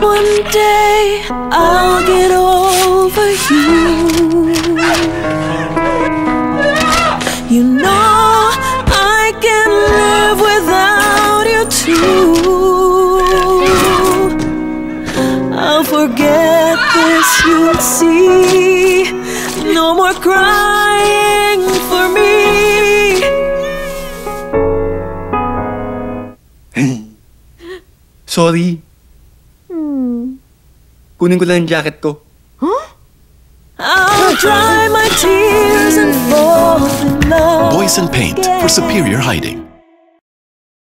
One day I'll get over you. You know I can live without you too. I'll forget this, you'll see. No more crying Sorry. Kunin ko lang yung jacket ko. I'll dry my tears and fall in love. Boys and Paint for superior hiding.